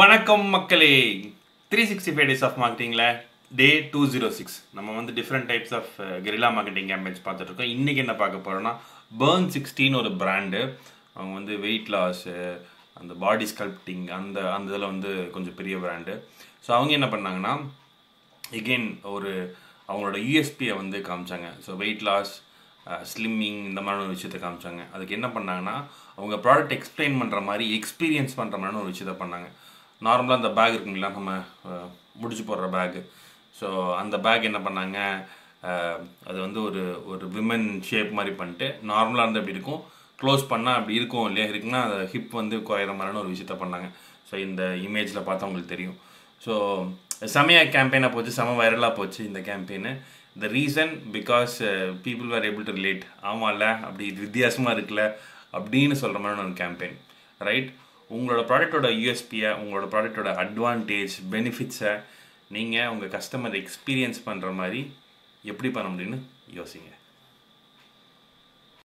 வணக்கம் மக்களே. Three sixty five days of மார்க்கெட்டிங்கில் day two zero six நம்ம வந்து different types of guerrilla marketing campaigns பார்த்துட்ருக்கோம் இன்றைக்கி என்ன பார்க்க போகிறோம்னா பேர்ன் சிக்ஸ்டின்னு ஒரு பிராண்டு அவங்க வந்து வெயிட் லாஸு அந்த பாடி ஸ்கல்ப்டிங் அந்த அந்த இதில் வந்து கொஞ்சம் பெரிய பிராண்டு ஸோ அவங்க என்ன பண்ணாங்கன்னா எகெயின் ஒரு அவங்களோட யூஎஸ்பியை வந்து காமிச்சாங்க. ஸோ வெயிட் லாஸ் ஸ்லிம்மிங் இந்த மாதிரி ஒரு விஷயத்தை காமிச்சாங்க. அதுக்கு என்ன பண்ணாங்கன்னா அவங்க ப்ராடக்ட் எக்ஸ்பிளைன் பண்ணுற மாதிரி எக்ஸ்பீரியன்ஸ் பண்ணுற மாதிரி ஒரு விஷயத்த பண்ணாங்க. நார்மலாக அந்த பேக் இருக்குங்களா நம்ம முடிச்சு போடுற பேக்கு ஸோ அந்த பேக் என்ன பண்ணாங்க? அது வந்து ஒரு ஒரு விமன் ஷேப் மாதிரி பண்ணிட்டு நார்மலாக இருந்து அப்படி இருக்கும்? க்ளோஸ் பண்ணால் அப்படி இருக்கும் இல்லையா? இருக்குன்னா அந்த ஹிப் வந்து குறையிற மாதிரியான ஒரு விஷயத்த பண்ணாங்க. ஸோ இந்த இமேஜில் பார்த்தா உங்களுக்கு தெரியும். ஸோ செமையாக கேம்பெயினாக போச்சு செம வைரலாக போச்சு இந்த campaign the reason because people were able to relate ஆமாம்ல அப்படி இது வித்தியாசமாக இருக்குல்ல அப்படின்னு சொல்கிற மாதிரி ஒரு கேம்பெயின் ரைட் உங்களோட ப்ராடக்ட்டோட யூஎஸ்பியை உங்களோட ப்ராடக்ட்டோட அட்வான்டேஜ் பெனிஃபிட்ஸை நீங்கள் உங்கள் கஸ்டமர் எக்ஸ்பீரியன்ஸ் பண்ணுற மாதிரி எப்படி பண்ண முடியும்னு யோசிங்க.